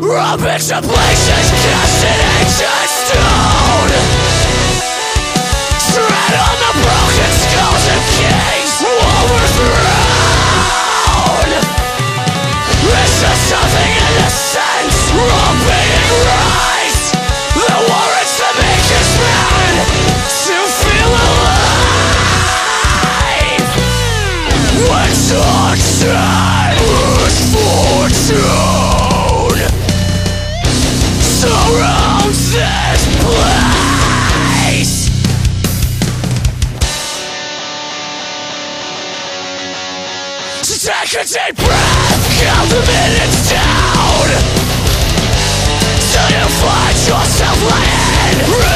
Rubbish to places, cast in ancient stone. Tread on the broken skulls of kings Overthrown Is there something in the sense of being right. That warrants the make us man To feel alive. When such time was fortune? just take a deep breath Count the minutes down. Till you find yourself laying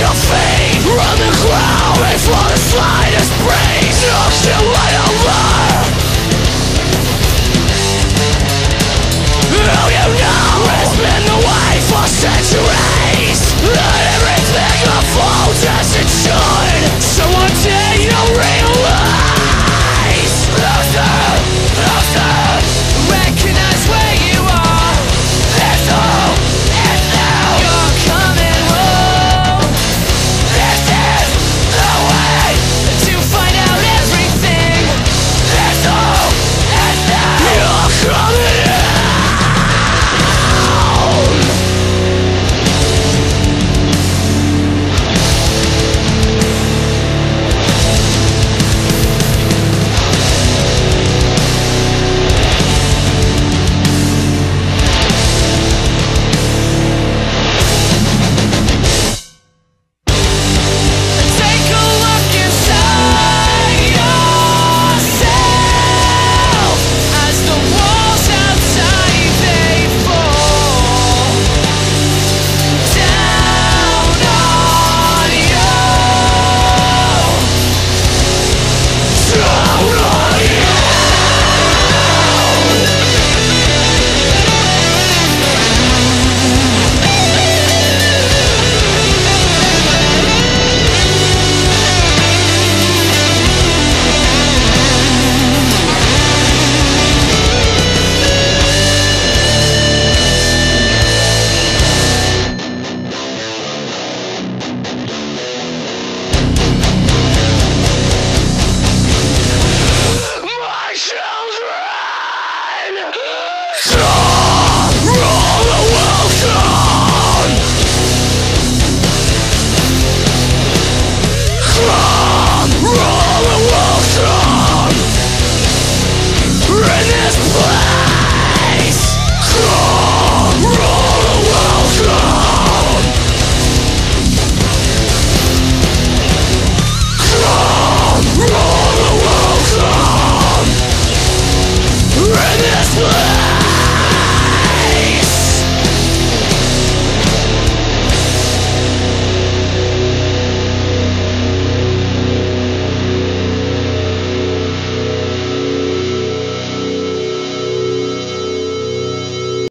your feet Run the ground, before the slightest breeze no, Knock your light alone